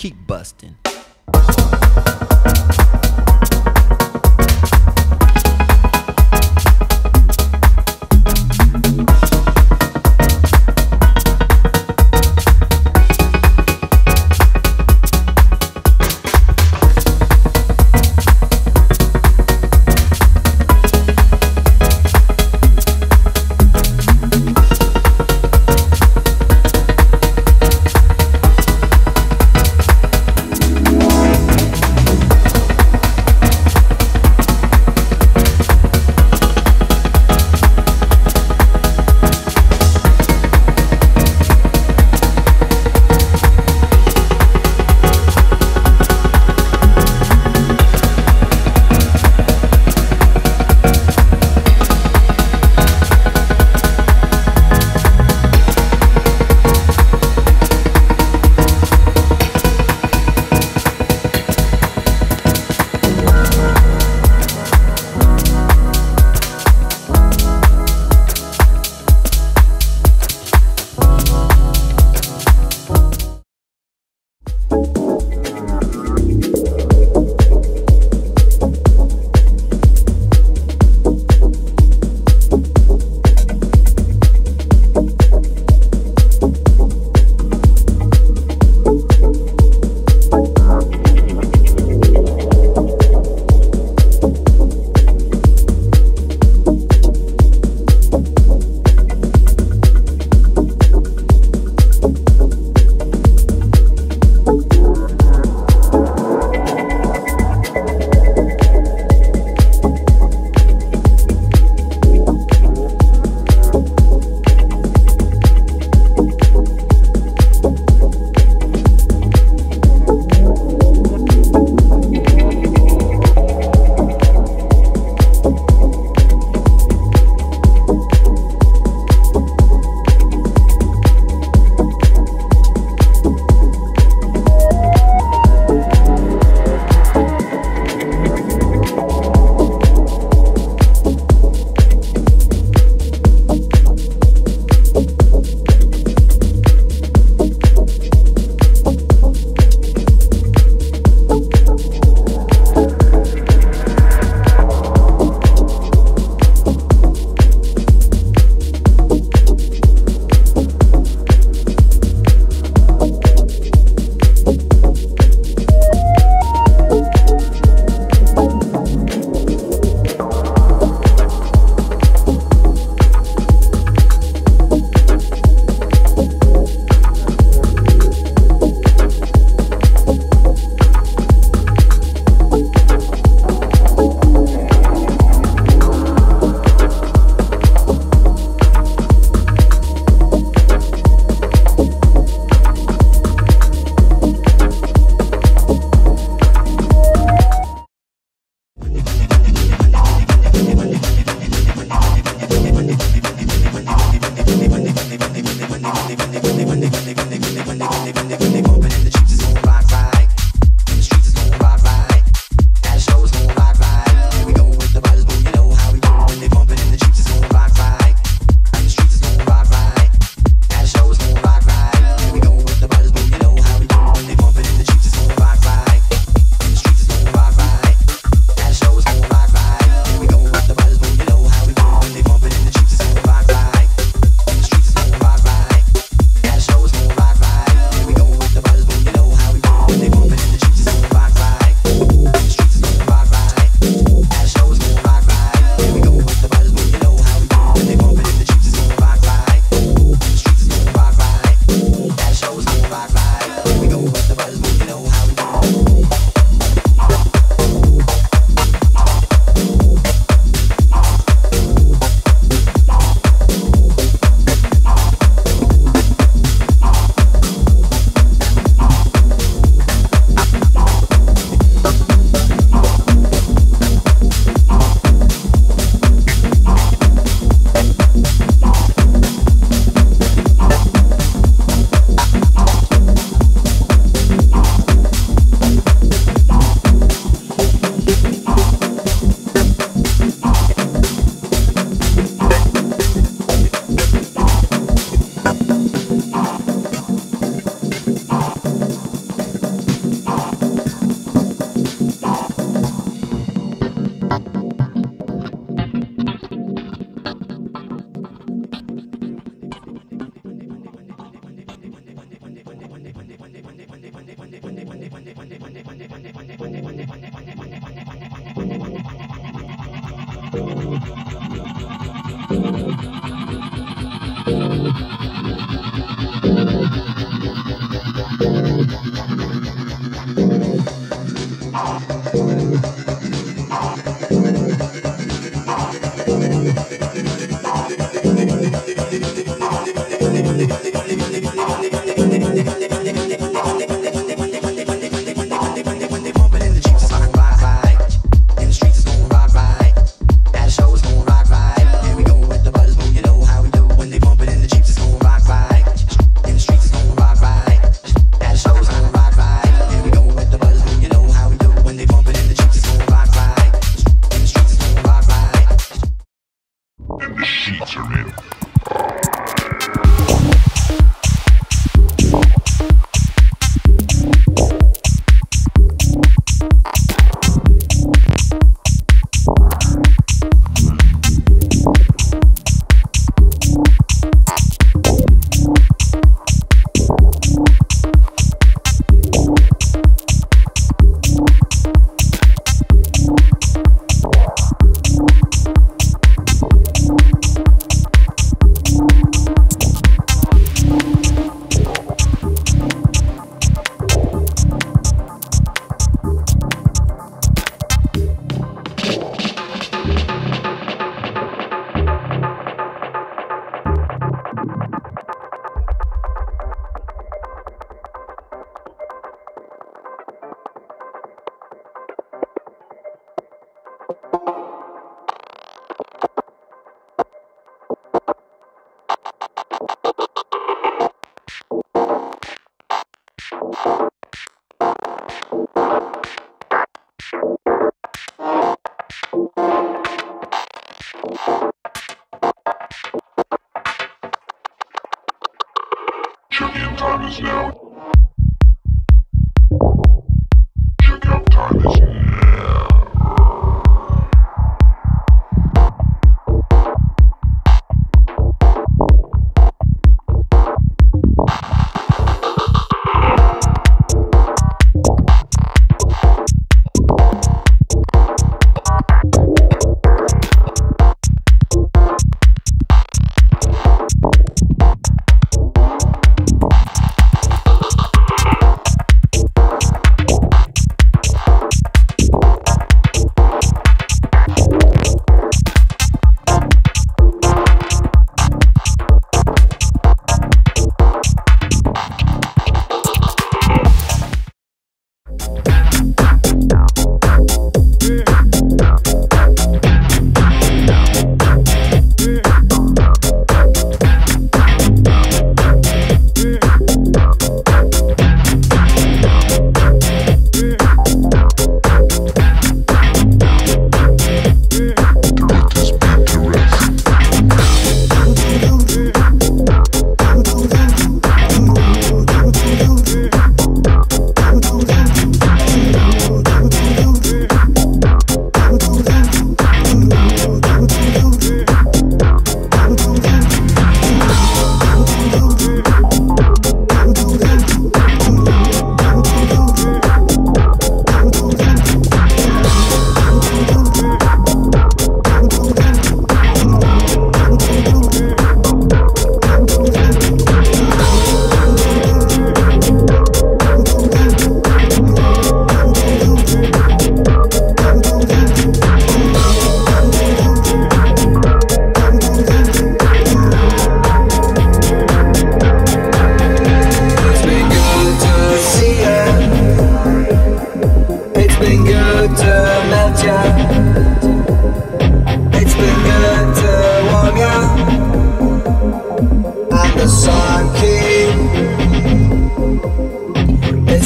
Keep busting.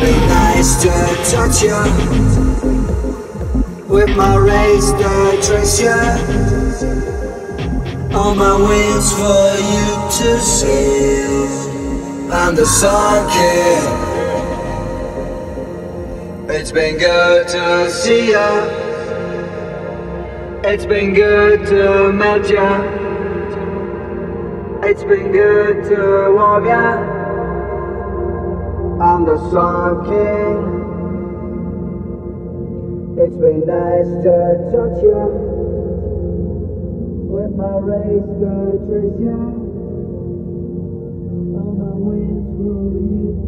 It's been nice to touch ya. With my trace ya. On my wings for you to see. I'm the Sun. It's been good to see ya. It's been good to melt ya. It's been good to warm ya. I'm the Sunking. It's been nice to touch you with my raised nutrition on my wings will you.